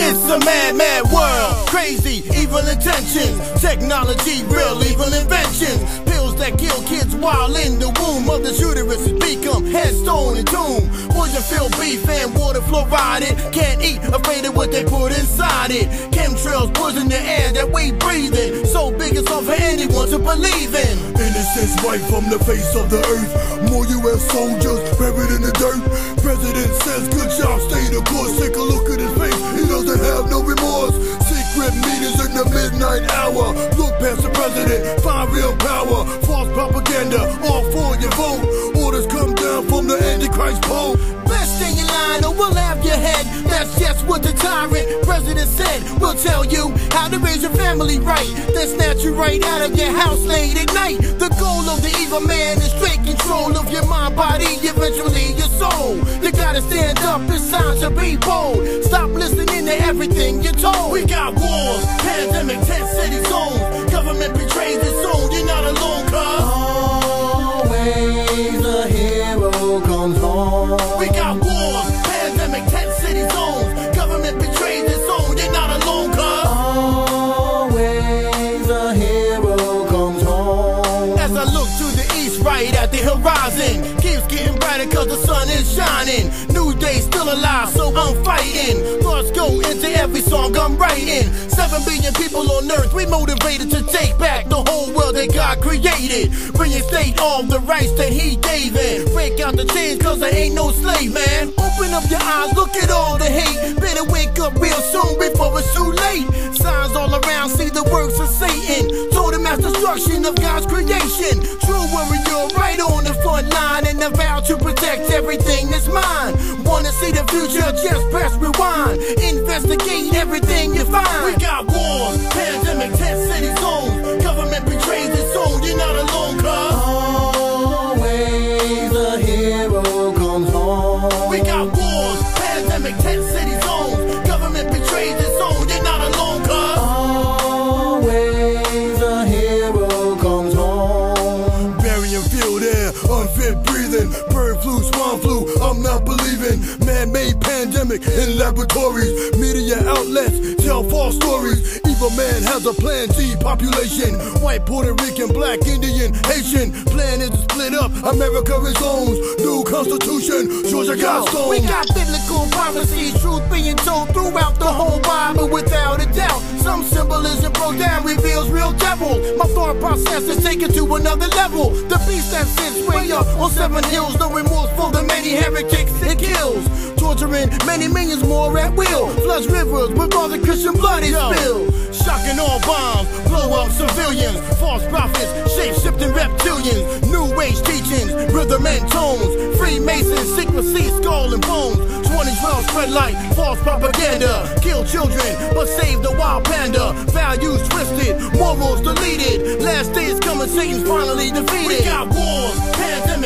It's a mad, mad world, crazy, evil intentions, technology, real evil inventions. That kill kids while in the womb the uterus become headstone and tomb. Poison filled beef and water fluoride Can't eat, afraid of what they put inside it. Chemtrails poison the air that we breathe in. So big it's hard for anyone to believe in. Innocence right from the face of the earth. More U.S. soldiers buried in the dirt. President says, good job, stay the course. Take a look at his face, he doesn't have no remorse. Secret meetings in the midnight hour. Look past the president, find propaganda, all for your vote. Orders come down from the Antichrist Pope. Best in your line or we'll have your head. That's just what the tyrant president said. We'll tell you how to raise your family right. Then snatch you right out of your house late at night. The goal of the evil man is straight control of your mind, body, eventually your soul. You gotta stand up, it's time to be bold. Stop listening to everything you're told. We got wars, pandemic, 10 city zones. Government betrayed its own, you're not alone, cuz. Always a hero comes home. As I look to the east, right at the horizon, keeps getting brighter cause the sun is shining. New day still alive, so I'm fighting. Thoughts go into every song I'm writing. Seven billion people on earth, we motivated to take back the whole world that God created. Reinstate all the rights that He gave in. Break out the chains cause I ain't no slave, man. Open up your eyes, look at all the hate. Better wake up real soon before it's too late. Signs all around, see the works of Satan. Total mass destruction of God's creation. True warrior, right on the front line, and a vow to protect everything that's mine. Wanna see the future? Just press rewind. Investigate everything you find. We got wars, pandemic, 10 city zones. Government betrays its own, you're not alone, cuz. Always a hero comes home. Barium filled air, unfit breathing, bird flu, swine flu, I'm not believing. Man-made pandemic in laboratories, media outlets tell false stories. Evil man has a plan depopulation, white, Puerto Rican, black, Indian, Haitian. Plan is to split up, America is zones. New constitution, Georgia got. We got biblical prophecy, truth being told throughout the whole Bible without a doubt. Some symbolism broke down reveals real devil. My thought process is taken to another level. The beast that sits way up on seven hills, no remorse for the many heretics it kills. Torturing many millions more at will. Floods rivers with all the Christian blood is spilled. Shock and awe bombs, blow up civilians. False prophets, shape shifting reptilians. New age teachings, rhythm and tones. Freemasons, secrecy, skull and bones. 2012 spread like false propaganda. Kill children, but save the wild panda. Values twisted, morals deleted. Last days coming, Satan's finally defeated. We got wars, pandemic,